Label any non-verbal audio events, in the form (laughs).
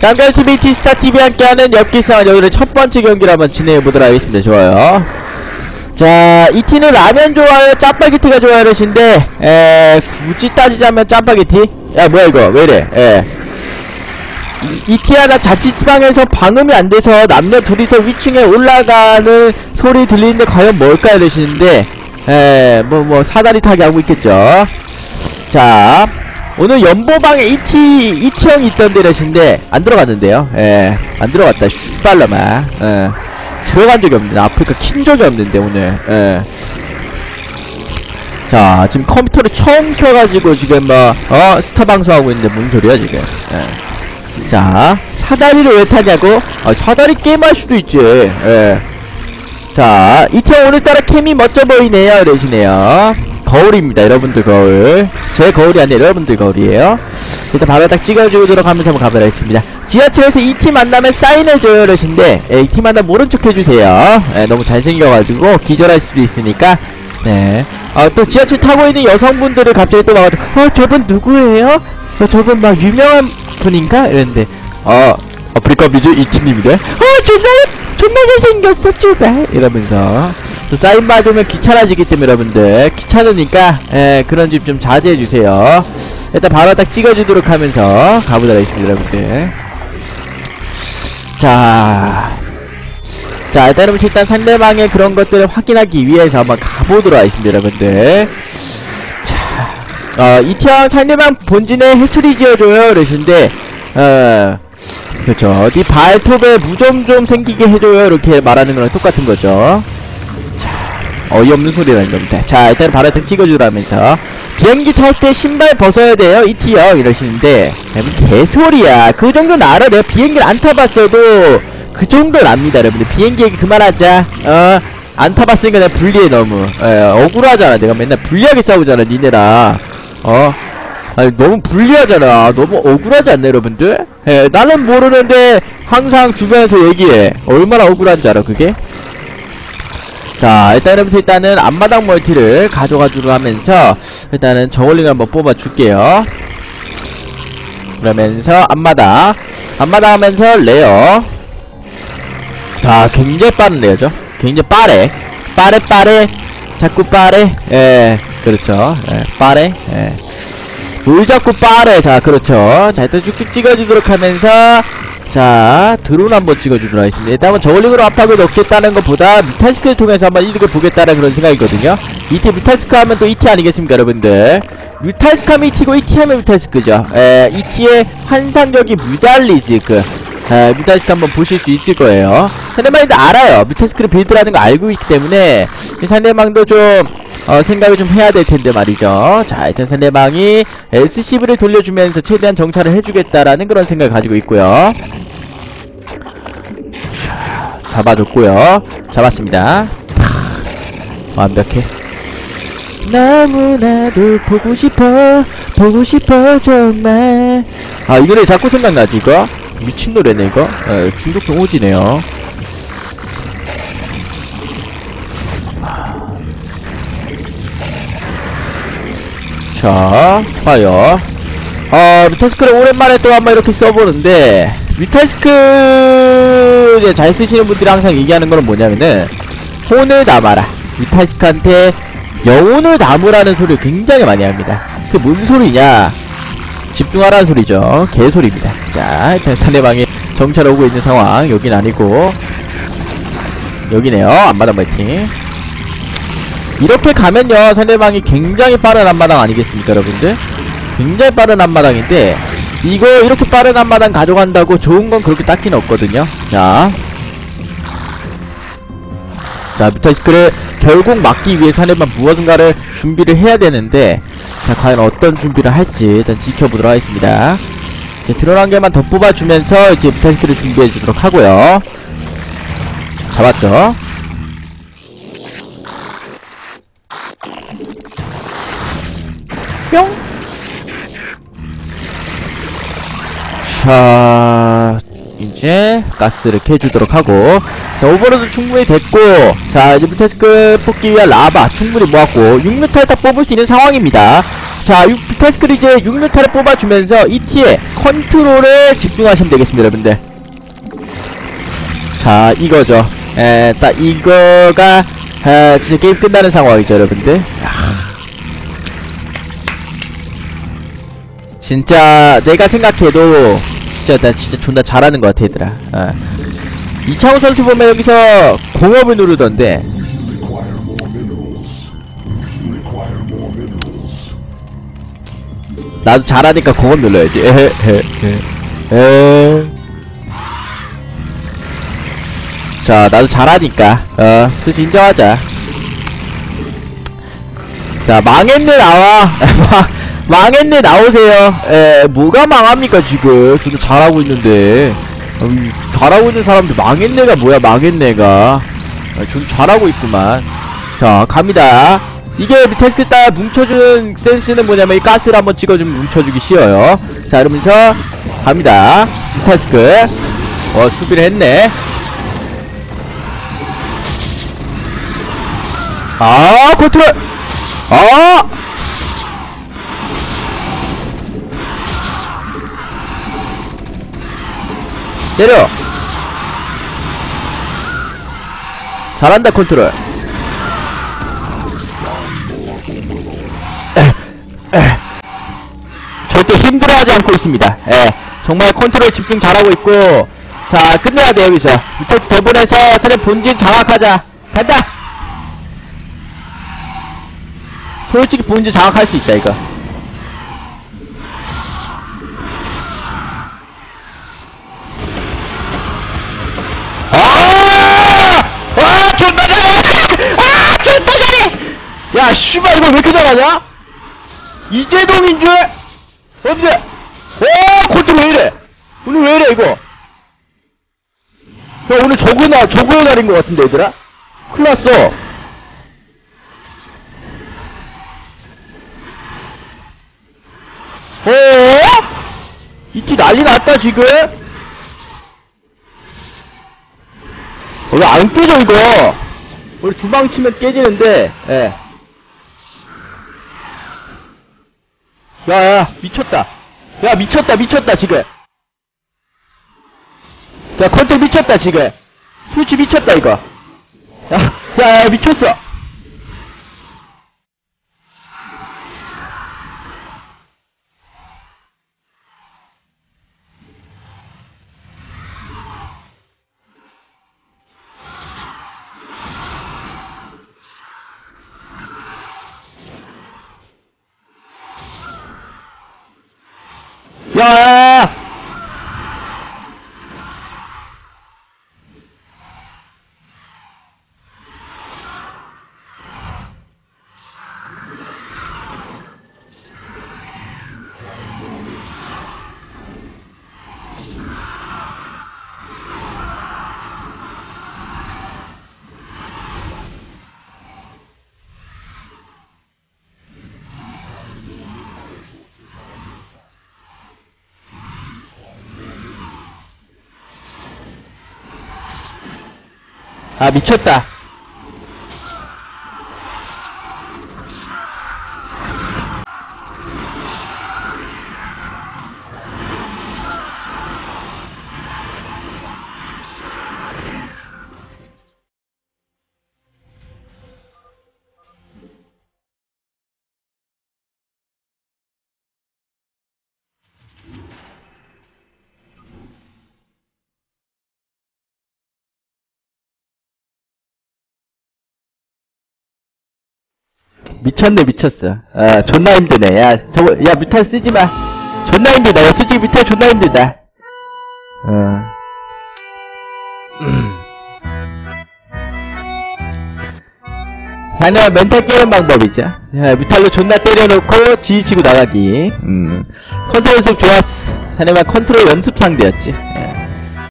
짱별TV 티스타TV 함께하는 엽기상 여기를 첫 번째 경기를 한번 진행해보도록 하겠습니다. 좋아요. 자, 이 티는 라면 좋아요? 짜파게티가 좋아요? 이러신데, 에, 굳이 따지자면 짜파게티? 야, 뭐야, 이거. 왜 이래? 에. 이, 이티 하나 자취방에서 방음이 안 돼서 남녀 둘이서 위층에 올라가는 소리 들리는데 과연 뭘까? 이러시는데, 에, 뭐, 뭐, 사다리 타기 하고 있겠죠. 자, 오늘 연보방에 이티, 이티 형이 있던데 이러신데, 안 들어갔는데요. 예, 안 들어갔다. 슈발라마. 예. 들어간 적이 없는데, 아프리카 킨 적이 없는데, 오늘. 예. 자, 지금 컴퓨터를 처음 켜가지고, 지금 뭐, 어, 스타 방송하고 있는데, 뭔 소리야, 지금. 예. 자, 사다리를 왜 타냐고? 아, 사다리 게임할 수도 있지. 예. 자, 이티 형 오늘따라 캠이 멋져 보이네요. 이러시네요. 거울입니다 여러분들 거울. 제 거울이 아니라 여러분들 거울이에요. 일단 바로 딱 찍어주도록 하면서 한번 가보도록 하겠습니다. 지하철에서 이 팀 만나면 사인해줘요 이러신데 예, 이팀 만나면 모른 척 해주세요. 예, 너무 잘생겨가지고 기절할 수도 있으니까. 네. 아, 또 지하철 타고 있는 여성분들을 갑자기 또 와가지고 어 저분 누구예요? 어, 저분 막 유명한 분인가? 이랬는데 어 아프리카 뮤즈 이팀님이래 어 존나 존나 잘생겼어 제발. 이러면서 또 사인 받으면 귀찮아지기 때문에 여러분들 귀찮으니까 에, 그런 집좀 자제해주세요 일단 바로 딱 찍어주도록 하면서 가보도록 하겠습니다 여러분들 자 자, 일단 여러분 일단 상대방의 그런 것들을 확인하기 위해서 한번 가보도록 하겠습니다, 여러분들. 자, 어, 이티형 상대방 본진에 해초리 지어줘요, 이러신데, 어, 그렇죠. 네 발톱에 무좀 좀 생기게 해줘요, 이렇게 말하는 거랑 똑같은 거죠. 자, 어이없는 소리라는 겁니다. 자, 일단 바로 딱 찍어주라면서. 비행기 탈 때 신발 벗어야 돼요, 이티형, 이러시는데, 여러분, 개소리야. 그 정도는 알아. 내가 비행기를 안 타봤어도, 그 정도는 압니다 여러분들. 비행기 얘기 그만하자. 어? 안 타봤으니까 내가 불리해 너무. 에, 억울하잖아. 내가 맨날 불리하게 싸우잖아 니네랑 어? 아니 너무 불리하잖아. 너무 억울하지 않나 여러분들? 에, 나는 모르는데 항상 주변에서 얘기해. 얼마나 억울한지 알아 그게 자 일단 여러분들 일단은 앞마당 멀티를 가져가주려 하면서 일단은 Zergling을 한번 뽑아줄게요 그러면서 앞마당 앞마당 하면서 Lair 자, 굉장히 빠른 Lair죠. 굉장히 빠래. 빠래, 빠래. 자꾸 빠래. 예, 그렇죠. 예, 빠래. 예. 뭘 자꾸 빠래. 자, 그렇죠. 자, 일단 쭉쭉 찍어주도록 하면서, 자, 드론 한번 찍어주도록 하겠습니다. 일단 한번 Zergling으로 압박을 넣겠다는 것보다 Mutalisk를 통해서 한번 이득을 보겠다는 그런 생각이거든요. 이티 뮤탈스크 하면 또 이티 아니겠습니까, 여러분들? 뮤탈스크 하면 이티고 이티 하면 뮤탈스크죠. 에, 이티의 환상적인 뮤달리스크. 에, 뮤탈스크 한번 보실 수 있을 거예요. 상대방도 알아요. 뮤탈스크를 빌드라는 거 알고 있기 때문에 이 상대방도 좀 어, 생각을 좀 해야 될 텐데 말이죠. 자, 일단 상대방이 SCV를 돌려주면서 최대한 정찰을 해주겠다라는 그런 생각을 가지고 있고요. 자, 잡아줬고요. 잡았습니다. 하, 완벽해. 너무나도 보고 싶어, 보고 싶어 정말. 아, 이 노래 자꾸 생각나지 이거? 미친 노래네 이거. 어, 중독성 오지네요. 자, 스파이어. 어, 뮤탈스크를 오랜만에 또 한번 이렇게 써보는데, 이제 잘 쓰시는 분들이 항상 얘기하는 거는 뭐냐면은, 혼을 담아라. 뮤탈스크한테 영혼을 담으라는 소리를 굉장히 많이 합니다. 그게 뭔 소리냐? 집중하라는 소리죠. 개소리입니다. 자, 일단 상대방이 정찰 오고 있는 상황. 여긴 아니고, 여기네요. 앞마당 파이팅. 이렇게 가면요 상대방이 굉장히 빠른 앞마당 아니겠습니까 여러분들? 굉장히 빠른 앞마당인데 이거 이렇게 빠른 앞마당 가져간다고 좋은 건 그렇게 딱히는 없거든요. 자. 자, 뮤탈스크를 결국 막기 위해 상대방 무엇인가를 준비를 해야 되는데 자, 과연 어떤 준비를 할지 일단 지켜보도록 하겠습니다. 이제 한 개만 더 뽑아주면서 이제 뮤탈스크를 준비해 주도록 하고요. 잡았죠 뿅! 자, 이제 가스를 캐주도록 하고 자, Overlord 충분히 됐고 자, 이제 Mutalisk 뽑기 위한 larva 충분히 모았고 6뮤탈 딱 뽑을 수 있는 상황입니다. 자, 6, Mutalisk를 이제 6뮤탈을 뽑아주면서 ET의 컨트롤에 집중하시면 되겠습니다, 여러분들. 자, 이거죠. 에, 딱 이거가, 에, 진짜 게임 끝나는 상황이죠, 여러분들. 아. 진짜, 내가 생각해도, 진짜, 나 진짜 존나 잘하는 것 같아, 얘들아. 어. 이창호 선수 보면 여기서 공업을 누르던데. 나도 잘하니까 공업 눌러야지. 에헤. (laughs) 자, 나도 잘하니까. 어, 솔직히 인정하자. 자, 망했네, 나와. (laughs) 망- 망했네, 나오세요. 에, 뭐가 망합니까, 지금. 저도 잘하고 있는데. 어, 이 잘하고 있는 사람들 망했네가 뭐야, 망했네가. 아, 전 잘하고 있구만. 자, 갑니다. 이게 테스크 따 뭉쳐주는 센스는 뭐냐면 이 가스를 한번 찍어주면 뭉쳐주기 쉬워요. 자, 이러면서 갑니다. 테스크. 어, 수비를 했네. 아, 컨트롤! 아! 때려! 잘한다, 컨트롤. (laughs) 절대 힘들어하지 않고 있습니다. 예, 정말 컨트롤 집중 잘하고 있고, 자, 끝내야 돼, 여기서. 더 보내서, 차례 본진 장악하자. 간다! 솔직히 본진 장악할 수 있다, 이거. 야, 씨발, 이거 왜 이렇게 잘하냐? 이재동인 줄? 언제? 오, 컨트롤 왜 이래? 오늘 왜 이래, 이거? 야, 오늘 저거 날, 저거의 날인 것 같은데, 얘들아? 큰일 났어. 어? 이티 난리 났다, 지금? 원래 안 깨져, 이거. 원래 주방 치면 깨지는데, 예. 야, 야, 미쳤다. 야, 미쳤다, 미쳤다, 지금. 야, 컨트 미쳤다, 지금. 스위치 미쳤다, 이거. 야, 야, 야, 미쳤어. 야, 야, 야. 아, 미쳤다. 미쳤네, 미쳤어. 아, 존나 힘드네. 야, 저거, 야, 뮤탈 쓰지 마. 존나 힘들다. 야, 솔직히 뮤탈 존나 힘들다. 어. (clears throat) 자네가 멘탈 깨는 방법이죠. 야, 뮤탈로 존나 때려놓고 GG치고 나가기. 음. 컨트롤 연습 좋았어. 자네가 컨트롤 연습 상대였지. 예.